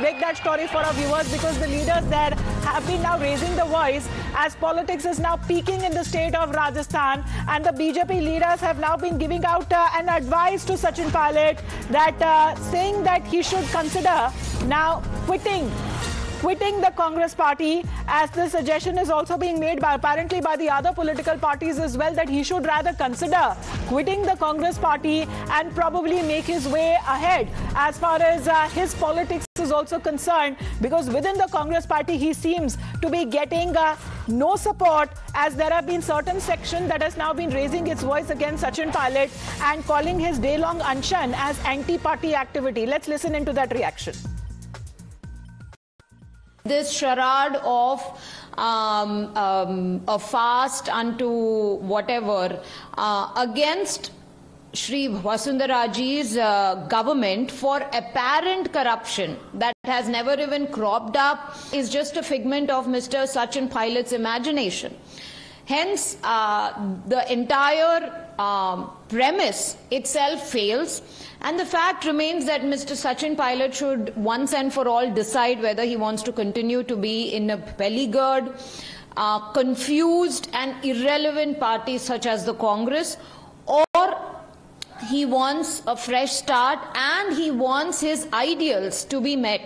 break that story for our viewers because the leaders there have been now raising the voice as politics is now peaking in the state of Rajasthan. And the BJP leaders have now been giving out uh, an advice to Sachin Pilot that uh, saying that he should consider now quitting quitting the Congress party as the suggestion is also being made by apparently by the other political parties as well that he should rather consider quitting the Congress party and probably make his way ahead as far as uh, his politics is also concerned because within the Congress party he seems to be getting uh, no support as there have been certain section that has now been raising its voice against Sachin Pilot and calling his day-long unshan as anti-party activity. Let's listen into that reaction this charade of um, um, a fast unto whatever uh, against Shri Vasundharaji's uh, government for apparent corruption that has never even cropped up is just a figment of Mr. Sachin Pilot's imagination. Hence, uh, the entire um, premise itself fails. And the fact remains that Mr. Sachin Pilot should once and for all decide whether he wants to continue to be in a beleaguered, uh, confused, and irrelevant party such as the Congress, or he wants a fresh start and he wants his ideals to be met.